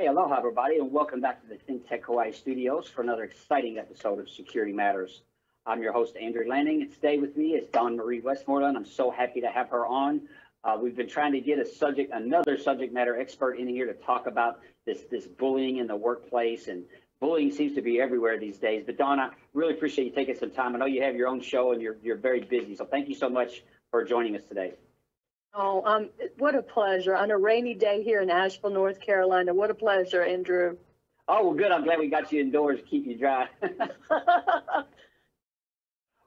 Hey, aloha, everybody, and welcome back to the ThinkTech Hawaii studios for another exciting episode of Security Matters. I'm your host, Andrew Lanning, and today with me is Dawn Marie Westmoreland. I'm so happy to have her on. Uh, we've been trying to get a subject, another subject matter expert in here to talk about this, this bullying in the workplace, and bullying seems to be everywhere these days. But Dawn, I really appreciate you taking some time. I know you have your own show and you're, you're very busy, so thank you so much for joining us today. Oh, um, what a pleasure. On a rainy day here in Asheville, North Carolina. What a pleasure, Andrew. Oh, well, good. I'm glad we got you indoors to keep you dry.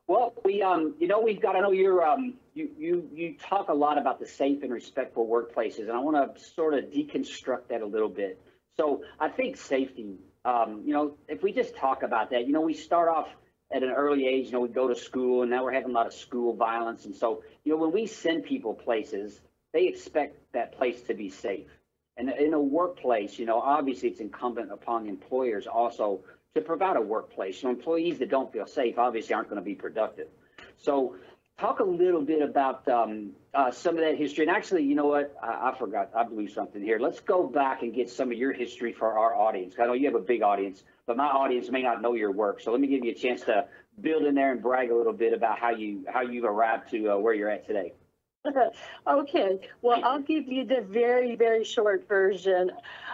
well, we, um, you know, we've got, I know you're, um, you, you, you talk a lot about the safe and respectful workplaces, and I want to sort of deconstruct that a little bit. So I think safety, um, you know, if we just talk about that, you know, we start off at an early age, you know, we go to school and now we're having a lot of school violence. And so, you know, when we send people places, they expect that place to be safe. And in a workplace, you know, obviously it's incumbent upon employers also to provide a workplace. So employees that don't feel safe obviously aren't going to be productive. So talk a little bit about um, uh, some of that history. And actually, you know what? I, I, forgot. I believe something here. Let's go back and get some of your history for our audience. I know you have a big audience but my audience may not know your work. So let me give you a chance to build in there and brag a little bit about how you how you've arrived to uh, where you're at today. okay, well, I'll give you the very, very short version.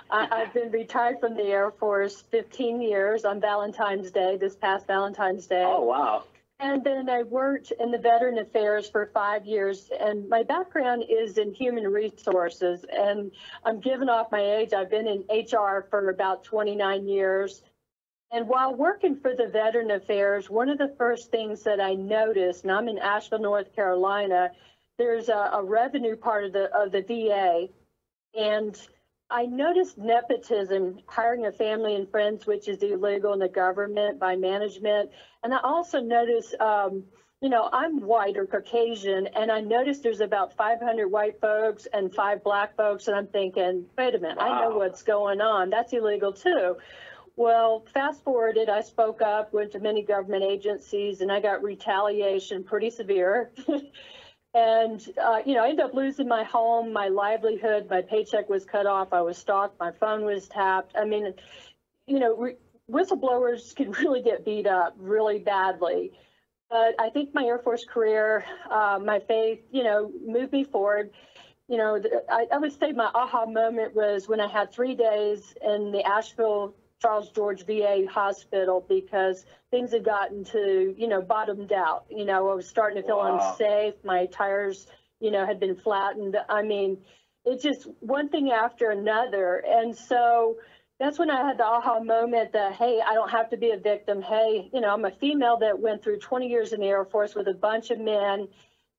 I, have been retired from the Air Force 15 years on Valentine's Day, this past Valentine's Day. Oh, wow. And then I worked in the Veteran Affairs for five years, and my background is in human resources. And I'm giving off my age. I've been in HR for about 29 years. And while working for the Veteran Affairs, one of the first things that I noticed, and I'm in Asheville, North Carolina, there's a, a revenue part of the of the VA, and I noticed nepotism, hiring a family and friends, which is illegal in the government by management, and I also noticed. Um, you know, I'm white or Caucasian, and I noticed there's about 500 white folks and five black folks, and I'm thinking, wait a minute, wow. I know what's going on. That's illegal too. Well, fast forwarded, I spoke up, went to many government agencies, and I got retaliation pretty severe. and, uh, you know, I ended up losing my home, my livelihood, my paycheck was cut off, I was stalked, my phone was tapped. I mean, you know, re- whistleblowers can really get beat up really badly. But I think my Air Force career, uh, my faith, you know, moved me forward you know, I, I, would say my aha moment was when I had three days in the Asheville Charles George VA hospital because things had gotten to, you know, bottomed out. You know, I was starting to feel wow. unsafe. My tires, you know, had been flattened. I mean, it's just one thing after another. And so that's when I had the aha moment that, hey, I don't have to be a victim. Hey, you know, I'm a female that went through 20 years in the Air Force with a bunch of men.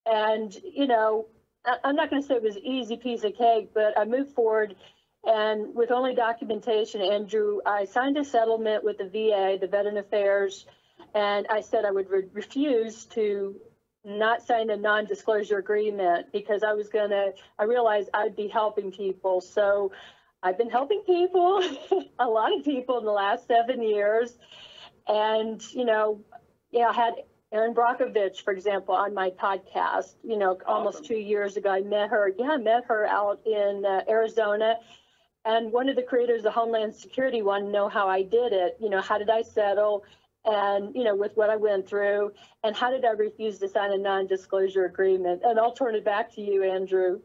And, you know, I'm not going to say it was easy piece of cake, but I moved forward and with only documentation, Andrew, I signed a settlement with the VA, the Veteran Affairs, and I said I would re refuse to not sign a non-disclosure agreement because I was going to, I realized I'd be helping people. So I've been helping people, a lot of people in the last seven years. And, you know, yeah, I had Erin Brockovich, for example, on my podcast, you know, almost two years ago. I met her. Yeah, I met her out in uh, Arizona. And one of the creators of Homeland Security to know how I did it. You know, how did I settle? And, you know, with what I went through, and how did I refuse to sign a non disclosure agreement? And I'll turn it back to you, Andrew.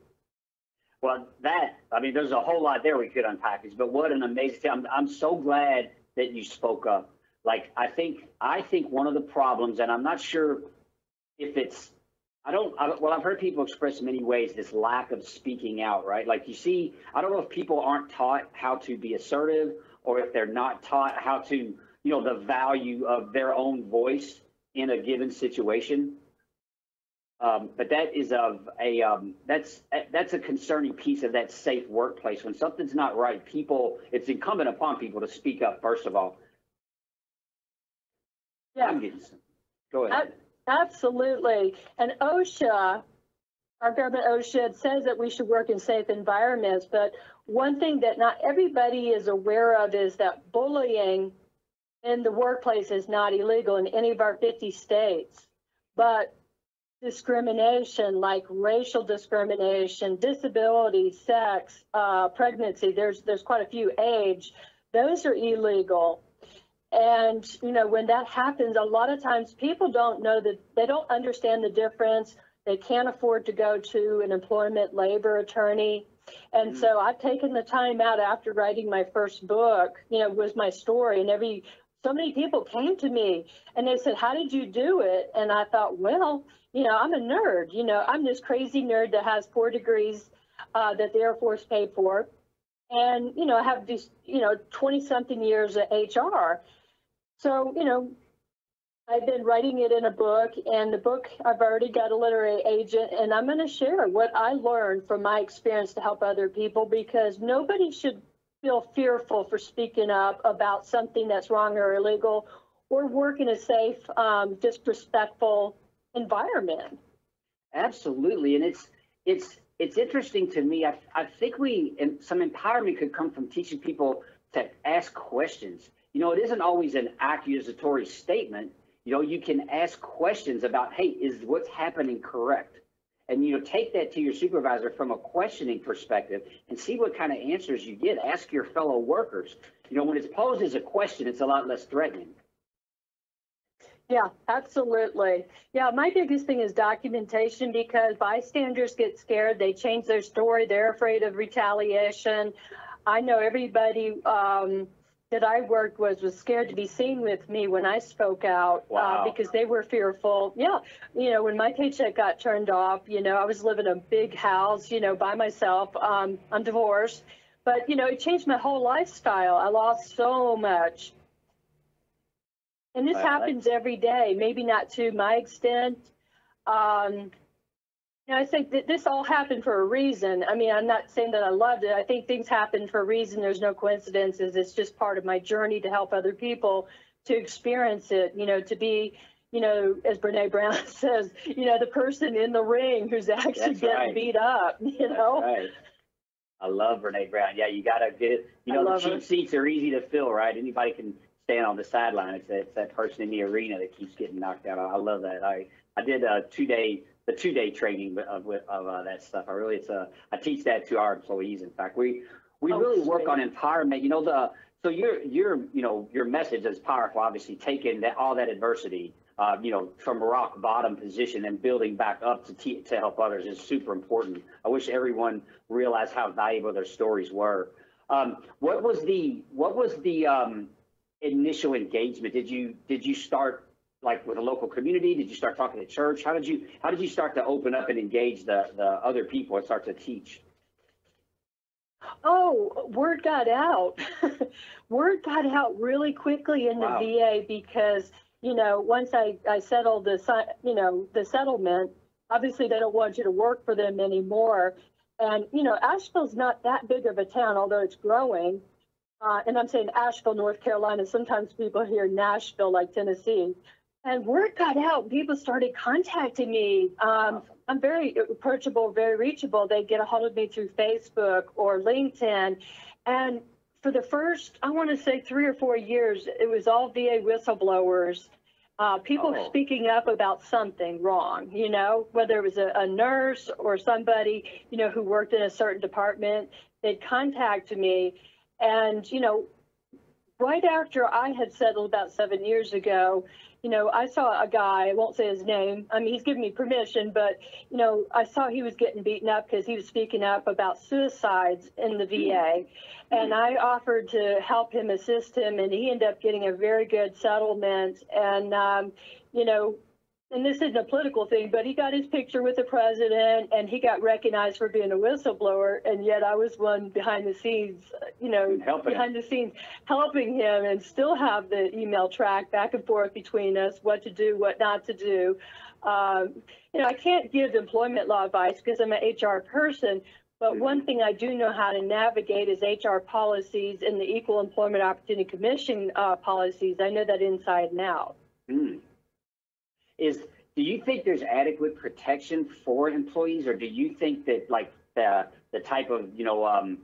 Well, that, I mean, there's a whole lot there we could unpackage, but what an amazing, I'm, I'm so glad that you spoke up. Like, I think, I think one of the problems, and I'm not sure if it's I don't, I, well, I've heard people express many ways this lack of speaking out, right? Like you see, I don't know if people aren't taught how to be assertive or if they're not taught how to, you know, the value of their own voice in a given situation. Um, but that is of a um, that's that's a concerning piece of that safe workplace. When something's not right, people it's incumbent upon people to speak up first of all. Yeah. I'm getting some. Go ahead. I Absolutely. And OSHA, our government OSHA says that we should work in safe environments, but one thing that not everybody is aware of is that bullying in the workplace is not illegal in any of our 50 states. But discrimination like racial discrimination, disability, sex, uh, pregnancy, there's, there's quite a few age, those are illegal. And, you know, when that happens, a lot of times people don't know that, they don't understand the difference. They can't afford to go to an employment labor attorney. And so I've taken the time out after writing my first book, you know, was my story and every, so many people came to me and they said, how did you do it? And I thought, well, you know, I'm a nerd, you know, I'm this crazy nerd that has four degrees uh, that the Air Force paid for. And, you know, I have these, you know, 20 something years of HR. So, you know, I've been writing it in a book, and the book I've already got a literary agent, and I'm going to share what I learned from my experience to help other people because nobody should feel fearful for speaking up about something that's wrong or illegal or work in a safe, um, disrespectful environment. Absolutely, and it's it's it's interesting to me. I I think we some empowerment could come from teaching people to ask questions. You know, it isn't always an accusatory statement. You know, you can ask questions about, hey, is what's happening correct? And you know, take that to your supervisor from a questioning perspective and see what kind of answers you get. Ask your fellow workers. You know, when it's posed as a question, it's a lot less threatening. Yeah, absolutely. Yeah, my biggest thing is documentation because bystanders get scared. They change their story. They're afraid of retaliation. I know everybody um, that I worked with was scared to be seen with me when I spoke out Wow. uh, because they were fearful. Yeah, you know, when my paycheck got turned off, you know, I was living in a big house, you know, by myself. Um, I'm divorced, but you know, it changed my whole lifestyle. I lost so much. And this I- happens every day, maybe not to my extent. Um, know, I think that this all happened for a reason. I mean, I'm not saying that I loved it. I think things happen for a reason. There's no coincidences. It's just part of my journey to help other people to experience it, you know, to be, you know, as Brene Brown says, you know, the person in the ring who's actually That's getting right. beat up, you know? Right. I love Brene Brown. Yeah, you gotta get it. You know, the cheap her. seats are easy to fill, right? Anybody can stand on the sideline. It's that, it's that person in the arena that keeps getting knocked out. I, love that. I, I did a two day, the two day training of, of, of uh, that stuff. I really, it's a, I teach that to our employees. In fact, we, we Oh, really work on empowerment. You know, the, so your, your, you know, your message is powerful, obviously taking that, all that adversity, uh, you know, from a rock bottom position and building back up to te- to help others is super important. I wish everyone realized how valuable their stories were. Um, what was the what was the um, initial engagement? Did you did you start like with a local community? Did you start talking to church? How did you how did you start to open up and engage the the other people and start to teach? Oh, word got out. word got out really quickly in the VA because, you know, once I, I settled the, you know, the settlement, obviously they don't want you to work for them anymore. And, you know, Asheville's not that big of a town, although it's growing. Uh, and I'm saying Asheville, North Carolina. Sometimes people hear Nashville, like Tennessee. And word got out. People started contacting me. Um, I'm very approachable, very reachable. They get a hold of me through Facebook or LinkedIn. And for the first, I want to say three or four years, it was all VA whistleblowers, uh, people Oh. speaking up about something wrong, you know, whether it was a, a nurse or somebody, you know, who worked in a certain department. They'd contact me. And, you know, right after I had settled about seven years ago, you know, I saw a guy, I won't say his name. I mean, he's given me permission, but, you know, I saw he was getting beaten up because he was speaking up about suicides in the VA. And I offered to help him, assist him, and he ended up getting a very good settlement. And, um, you know, and this isn't a political thing, but he got his picture with the president and he got recognized for being a whistleblower. And yet I was one behind the scenes, you know, Helping him. behind the scenes helping him and still have the email track back and forth between us, what to do, what not to do. Um, you know, I can't give employment law advice because I'm an HR person, but one thing I do know how to navigate is HR policies and the Equal Employment Opportunity Commission uh, policies. I know that inside and out. Hmm. Is do you think there's adequate protection for employees, or do you think that like the the type of you know um,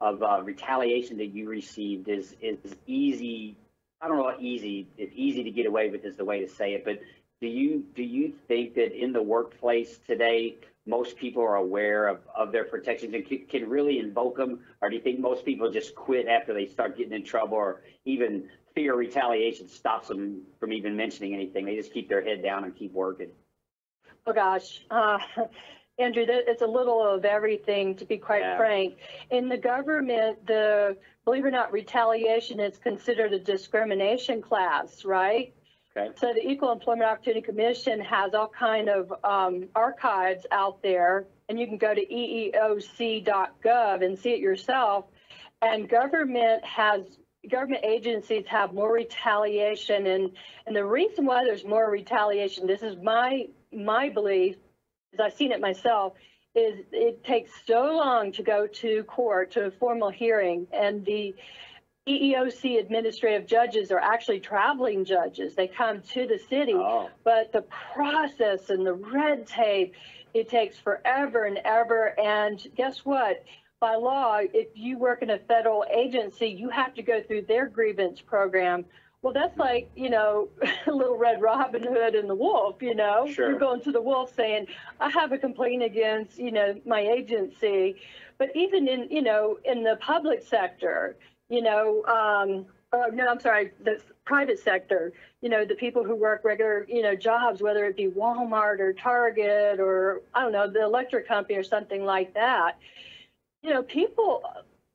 of uh, retaliation that you received is is easy? I don't know, easy. If easy to get away with is the way to say it, but do you, do you think that in the workplace today, most people are aware of, of their protections and can really invoke them? Or do you think most people just quit after they start getting in trouble or even fear of retaliation stops them from even mentioning anything? They just keep their head down and keep working. Oh, gosh. Uh, Andrew, that, it's a little of everything, to be quite Yeah. frank. In the government, the, believe it or not, retaliation is considered a discrimination class, right? Okay. So the Equal Employment Opportunity Commission has all kind of um, archives out there, and you can go to eeoc.gov and see it yourself. And government has government agencies have more retaliation, and and the reason why there's more retaliation, this is my my belief, as I've seen it myself, is it takes so long to go to court to a formal hearing, and the EEOC administrative judges are actually traveling judges. They come to the city, Oh, but the process and the red tape, it takes forever and ever. And guess what? By law, if you work in a federal agency, you have to go through their grievance program. Well, that's like, you know, little Red Robin Hood and the wolf, you know? Sure. You're going to the wolf saying, I have a complaint against, you know, my agency. But even in, you know, in the public sector, you know, um, oh, no, I'm sorry, the private sector, you know, the people who work regular, you know, jobs, whether it be Walmart or Target or, I don't know, the electric company or something like that. You know, people,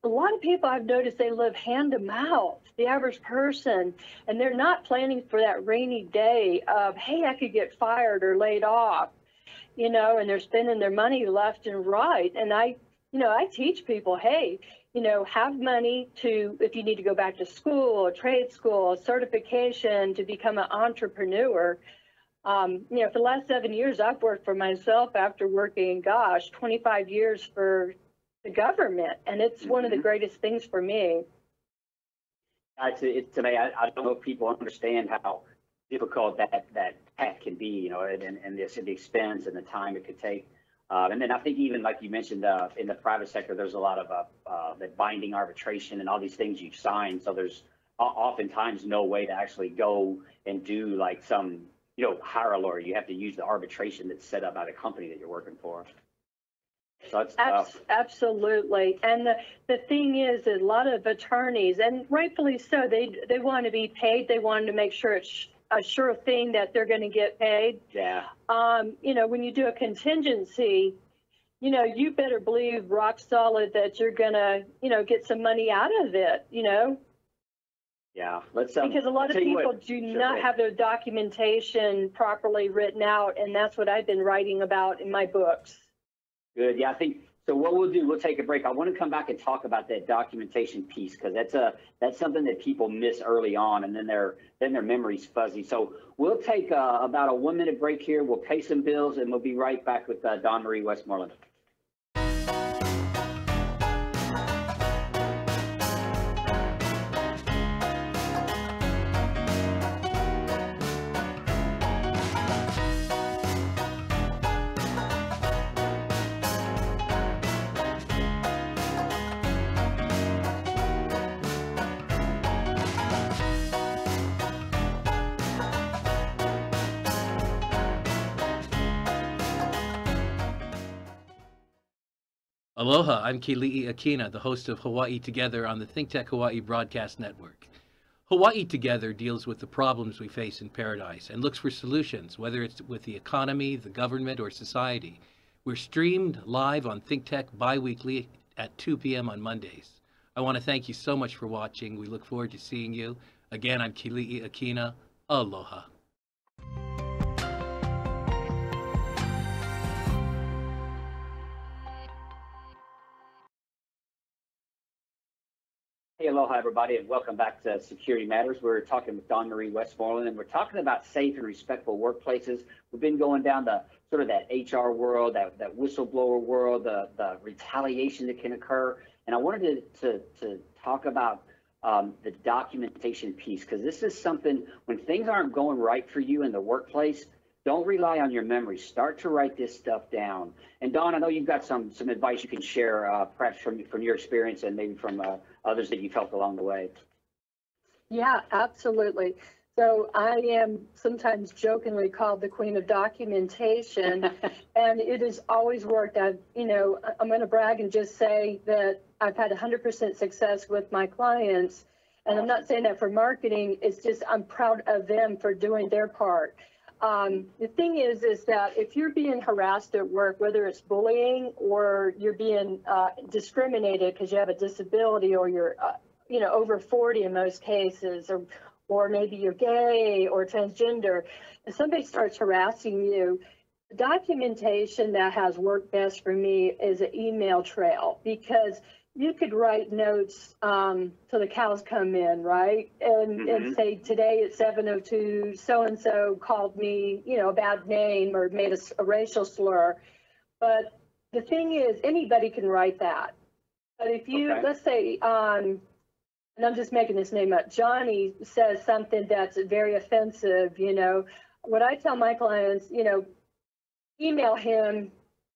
a lot of people I've noticed they live hand to mouth, the average person, and they're not planning for that rainy day of, hey, I could get fired or laid off, you know, and they're spending their money left and right. And I, you know, I teach people, hey, you know, have money to, if you need to go back to school, trade school, certification to become an entrepreneur. Um, you know, for the last seven years, I've worked for myself after working, gosh, 25 years for the government. And it's one of the Mhm. greatest things for me. it's, to me, I, I don't know if people understand how difficult that, that path can be, you know, and, and this, the expense and the time it could take. Uh, and then I think even like you mentioned, uh, in the private sector, there's a lot of, uh, uh, that binding arbitration and all these things you've signed. So there's oftentimes no way to actually go and do like some, you know, hire a lawyer. You have to use the arbitration that's set up by the company that you're working for. So it's Abs- tough. Absolutely. And the, the thing is, a lot of attorneys, and rightfully so, they, they want to be paid. They want to make sure it's a sure thing that they're going to get paid. Yeah. um, you know, when you do a contingency, you know, you better believe rock solid that you're gonna, you know, get some money out of it, you know, Yeah. Let's, um, because a lot of people what, do sure, not have their documentation properly written out, and that's what I've been writing about in my books. Good. Yeah, I think so. What we'll do, we'll take a break. I want to come back and talk about that documentation piece because that's a that's something that people miss early on, and then their then their memory's fuzzy. So we'll take uh, about a one minute break here. We'll pay some bills, and we'll be right back with uh, Dawn Marie Westmoreland. Aloha, I'm Keli'i Akina, the host of Hawaii Together on the ThinkTech Hawaii Broadcast Network. Hawaii Together deals with the problems we face in paradise and looks for solutions, whether it's with the economy, the government, or society. We're streamed live on ThinkTech bi-weekly at 2 p.m. on Mondays. I want to thank you so much for watching. We look forward to seeing you. Again, I'm Keli'i Akina. Aloha. Aloha, everybody, and welcome back to Security Matters. We're talking with Dawn Marie Westmoreland, and we're talking about safe and respectful workplaces. We've been going down the sort of that HR world, that, that whistleblower world, the, the retaliation that can occur. And I wanted to, to, to talk about um, the documentation piece, because this is something, when things aren't going right for you in the workplace, don't rely on your memory. Start to write this stuff down. And Dawn, I know you've got some, some advice you can share, uh, perhaps from, from your experience and maybe from uh, others that you've helped along the way. Yeah, absolutely. So I am sometimes jokingly called the queen of documentation, and it has always worked. I've, you know, I'm going to brag and just say that I've had 100% success with my clients. And I'm not saying that for marketing, it's just I'm proud of them for doing their part. Um, the thing is, is that if you're being harassed at work, whether it's bullying or you're being uh, discriminated because you have a disability or you're, uh, you know, over 40 in most cases, or or maybe you're gay or transgender, and somebody starts harassing you, the documentation that has worked best for me is an email trail because you could write notes um, till the cows come in, right? And, and Mhm. say today at 7:02, so and so called me, you know, a bad name or made a racial slur. But the thing is, anybody can write that. But if you, Okay. let's say, um, and I'm just making this name up, Johnny says something that's very offensive, you know, what I tell my clients, you know, email him,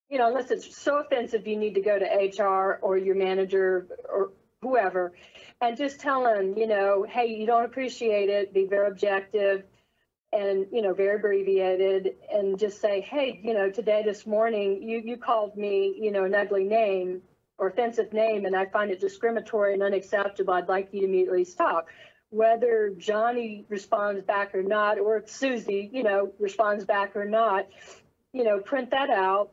you know, unless it's so offensive, you need to go to HR or your manager or whoever, and just tell them, you know, hey, you don't appreciate it, be very objective and, you know, very abbreviated, and just say, hey, you know, today, this morning, you, you called me, you know, an ugly name or offensive name, and I find it discriminatory and unacceptable. I'd like you to immediately stop. Whether Johnny responds back or not, or if Susie, you know, responds back or not, you know, print that out,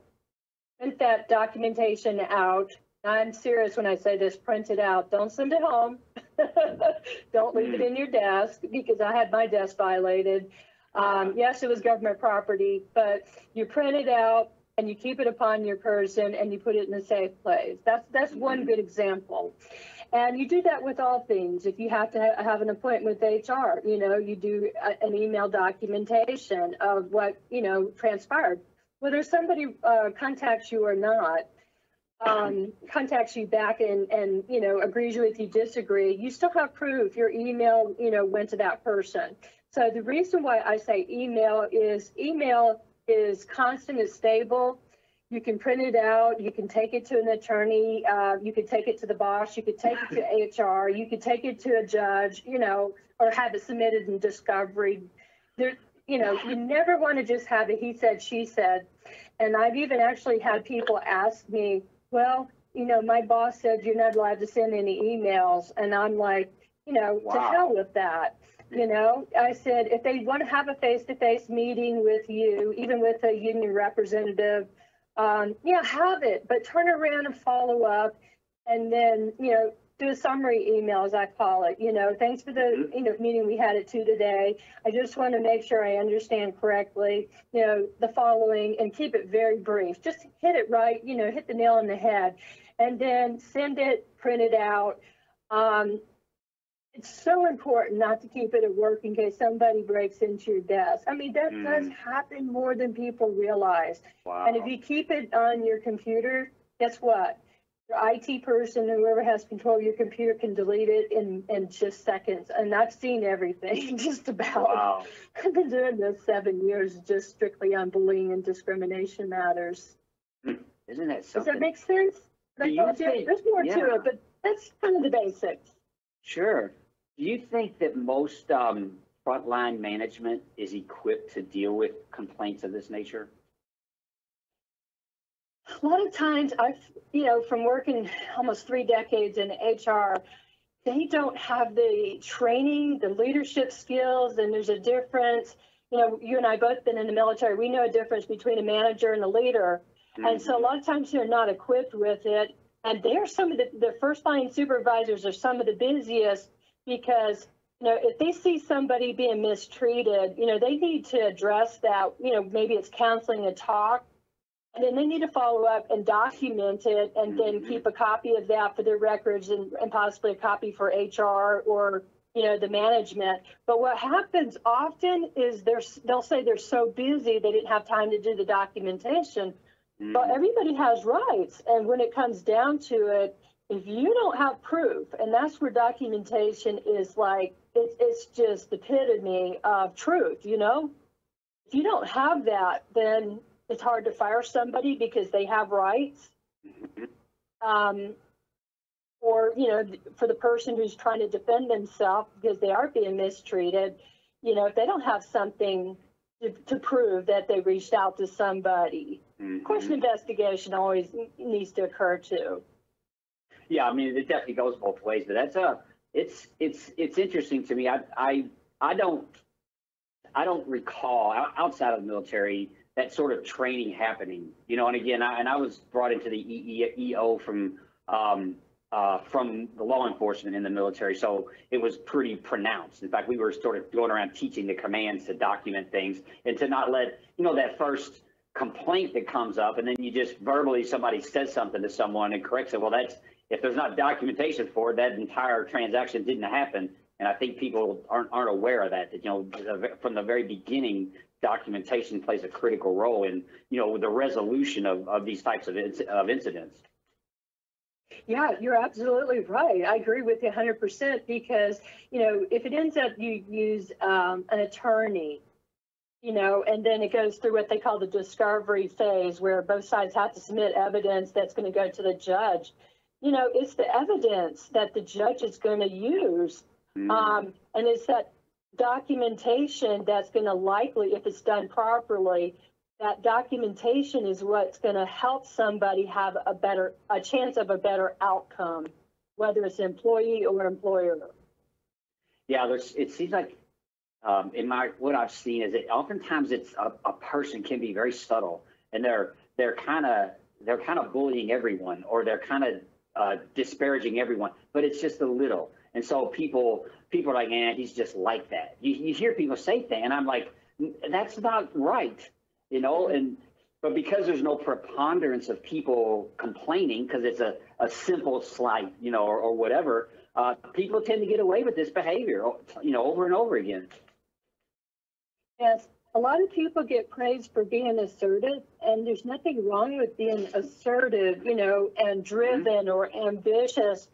print that documentation out. I'm serious when I say this, print it out. Don't send it home. Don't leave it in your desk because I had my desk violated. Um, yes, it was government property, but you print it out and you keep it upon your person and you put it in a safe place. That's, that's one good example. And you do that with all things. If you have to ha- have an appointment with HR, you know, you do a- an email documentation of what, you know, transpired. Whether somebody uh, contacts you or not, um, contacts you back and, and, you know, agrees with you, disagree, you still have proof your email, you know, went to that person. So the reason why I say email is email is constant, it's stable. You can print it out, you can take it to an attorney, uh, you could take it to the boss, you could take it to HR, you could take it to a judge, you know, or have it submitted in discovery. There, you know, you never want to just have a he said, she said. And I've even actually had people ask me, well, you know, my boss said you're not allowed to send any emails. And I'm like, you know, to hell with that. You know, I said, if they want to have a face-to-face meeting with you, even with a union representative, um, yeah, have it, but turn around and follow up and then, you know, do a summary email, as I call it. You know, thanks for the, you know, meeting we had at two today. I just want to make sure I understand correctly, you know, the following and keep it very brief. Just hit it right, you know, hit the nail on the head and then send it, print it out. Um, it's so important not to keep it at work in case somebody breaks into your desk. I mean, that does Mm. happen more than people realize. Wow. And if you keep it on your computer, guess what? Your IT person, whoever has control of your computer can delete it in, in just seconds. And I've seen everything just about. Wow. I've been doing this seven years, just strictly on bullying and discrimination matters. Isn't that Does that make sense? Do you told you, think- There's more yeah. to it, but that's kind of the basics. Sure. Do you think that most um, frontline management is equipped to deal with complaints of this nature? A lot of times I've, you know, from working almost three decades in HR, they don't have the training, the leadership skills, and there's a difference. You know, you and I both been in the military. We know a difference between a manager and a leader. And so a mm-hmm. lot of times they're not equipped with it. And they're some of the, the first line supervisors are some of the busiest because, you know, if they see somebody being mistreated, you know, they need to address that. You know, maybe it's counseling a talk. And then they need to follow up and document it and then keep a copy of that for their records and, and possibly a copy for HR or, you know, the management. But what happens often is they're, they'll say they're so busy they didn't have time to do the documentation. Mhm. But everybody has rights. And when it comes down to it, if you don't have proof, and that's where documentation is like, it's, it's just the epitome of truth, you know? If you don't have that, then it's hard to fire somebody because they have rights. Um, or, you know, for the person who's trying to defend themselves because they are being mistreated, you know, if they don't have something to, to prove that they reached out to somebody. Of course, an Mhm. investigation always needs to occur too. Yeah, I mean, it definitely goes both ways, but that's a, it's, it's, it's interesting to me. I, I, I don't, I don't recall outside of the military that sort of training happening, you know, and again, I, and I was brought into the EE EO from, um, uh, from the law enforcement in the military. So it was pretty pronounced. In fact, we were sort of going around teaching the commands to document things and to not let, you know, that first complaint that comes up and then you just verbally, somebody says something to someone and corrects it. Well, that's, if there's not documentation for it, that entire transaction didn't happen. And I think people aren't, aren't aware of that, that, you know, from the very beginning, documentation plays a critical role in, you know, the resolution of, of these types of, inc- of incidents. Yeah, you're absolutely right. I agree with you 100% because, you know, if it ends up you use um, an attorney, you know, and then it goes through what they call the discovery phase where both sides have to submit evidence that's going to go to the judge. You know, it's the evidence that the judge is going to use. Mhm. Um, and it's that documentation that's going to likely, if it's done properly, that documentation is what's going to help somebody have a better, a chance of a better outcome, whether it's employee or employer. Yeah, there's, it seems like, um, in my, what I've seen is that oftentimes it's a, a person can be very subtle and they're, they're kind of, they're kind of bullying everyone or they're kind of, uh, disparaging everyone, but it's just a little. And so people, people are like, man, he's just like that. You, you hear people say that and I'm like, that's not right, you know, and, but because there's no preponderance of people complaining, because it's a, a simple slight, you know, or, or whatever, uh, people tend to get away with this behavior, you know, over and over again. Yes, a lot of people get praised for being assertive, and there's nothing wrong with being assertive, you know, and driven or ambitious.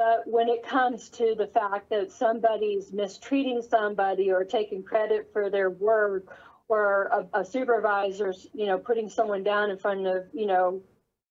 But when it comes to the fact that somebody's mistreating somebody or taking credit for their work, or a, a supervisor's, you know, putting someone down in front of, you know,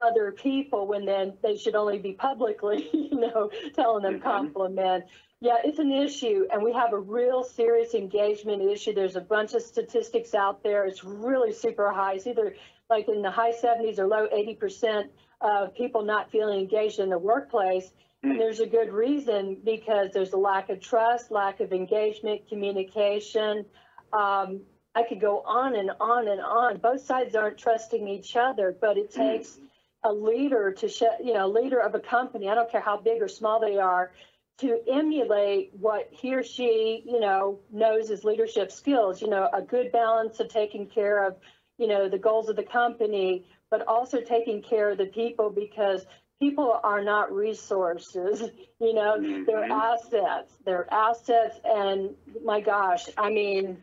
other people when then they should only be publicly, you know, telling them Mhm. compliment. Yeah, it's an issue, and we have a real serious engagement issue. There's a bunch of statistics out there. It's really super high. It's either like in the high 70s or low 80% of people not feeling engaged in the workplace. Mm. And there's a good reason because there's a lack of trust, lack of engagement, communication. Um, I could go on and on and on. Both sides aren't trusting each other, but it takes a leader to show, you know, a leader of a company, I don't care how big or small they are, to emulate what he or she, you know, knows as leadership skills, you know, a good balance of taking care of, you know, the goals of the company, but also taking care of the people because people are not resources, you know, they're Mhm. assets. They're assets. And my gosh, I mean,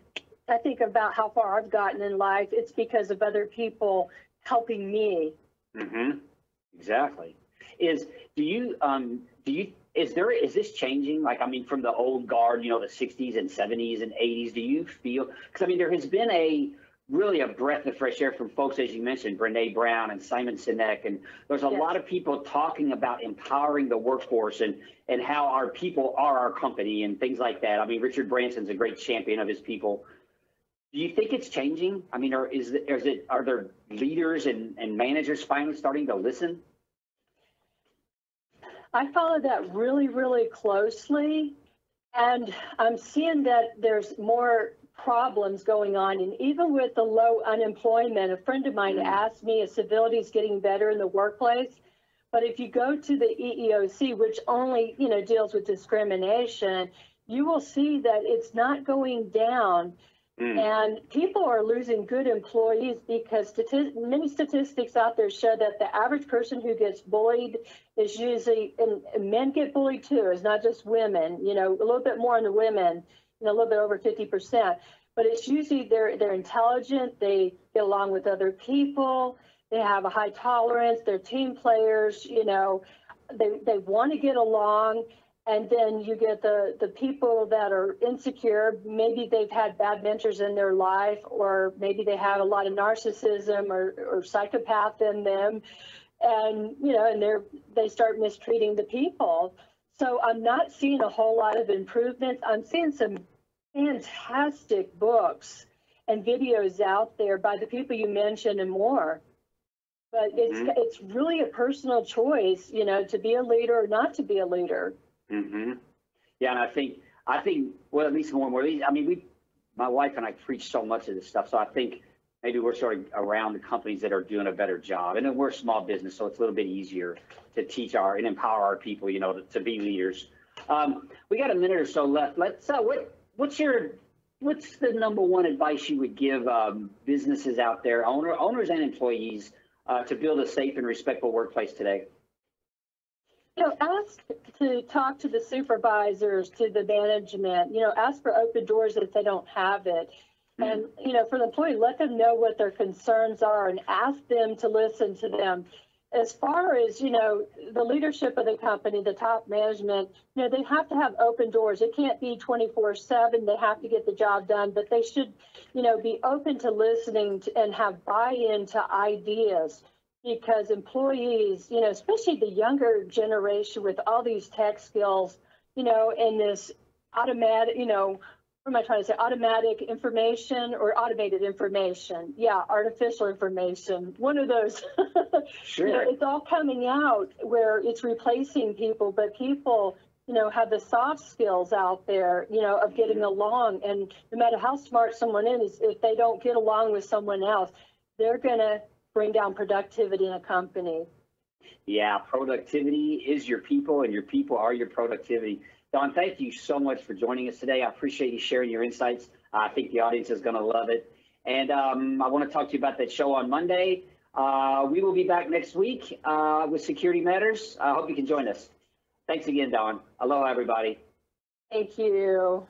I think about how far I've gotten in life. It's because of other people helping me. Mm-hmm. Exactly. Is do you um do you is there is this changing? Like I mean, from the old guard, you know, the '60s and '70s and '80s. Do you feel? Because I mean, there has been a really a breath of fresh air from folks, as you mentioned, Brene Brown and Simon Sinek, and there's a Yes. lot of people talking about empowering the workforce and and how our people are our company and things like that. I mean, Richard Branson's a great champion of his people. Do you think it's changing? I mean, or is is it are there leaders and, and managers finally starting to listen? I follow that really, really closely. And I'm seeing that there's more problems going on. And even with the low unemployment, a friend of mine Mm. asked me if civility is getting better in the workplace. But if you go to the EEOC, which only, you know, deals with discrimination, you will see that it's not going down. Mm. And people are losing good employees because stati- many statistics out there show that the average person who gets bullied is usually, and, men get bullied too, it's not just women, you know, a little bit more in the women, you know, a little bit over 50%. But it's usually they're, they're intelligent, they get along with other people, they have a high tolerance, they're team players, you know, they, they want to get along. And then you get the, the people that are insecure. Maybe they've had bad mentors in their life, or maybe they have a lot of narcissism or, or psychopath in them. And, you know, and they're, they start mistreating the people. So I'm not seeing a whole lot of improvements. I'm seeing some fantastic books and videos out there by the people you mentioned and more. But it's Mhm. it's really a personal choice, you know, to be a leader or not to be a leader. Mm-hmm. Yeah, and I think I think well, at least more and more. I mean, we, my wife and I preach so much of this stuff, so I think maybe we're sort of around the companies that are doing a better job, and then we're a small business, so it's a little bit easier to teach our and empower our people, you know, to, to be leaders. Um, we got a minute or so left. Let's. Uh, what what's your what's the number one advice you would give um, businesses out there, owner owners and employees, uh, to build a safe and respectful workplace today? You know, ask to talk to the supervisors, to the management, you know, ask for open doors if they don't have it. Mm-hmm. And, you know, for the employee, let them know what their concerns are and ask them to listen to them. As far as, you know, the leadership of the company, the top management, you know, they have to have open doors. It can't be 24 7. They have to get the job done, but they should, you know, be open to listening to, and have buy in to ideas because employees, you know, especially the younger generation with all these tech skills, you know, and this automatic, you know, what am I trying to say? Automatic information or automated information? Yeah, artificial information. One of those. You know, Sure. it's all coming out where it's replacing people, but people, you know, have the soft skills out there, you know, of getting along. And no matter how smart someone is, if they don't get along with someone else, they're going to bring down productivity in a company. Yeah, productivity is your people, and your people are your productivity. Dawn, thank you so much for joining us today. I appreciate you sharing your insights. I think the audience is going to love it. And um, I want to talk to you about that show on Monday. Uh, we will be back next week uh, with Security Matters. I hope you can join us. Thanks again, Dawn. Aloha, everybody. Thank you.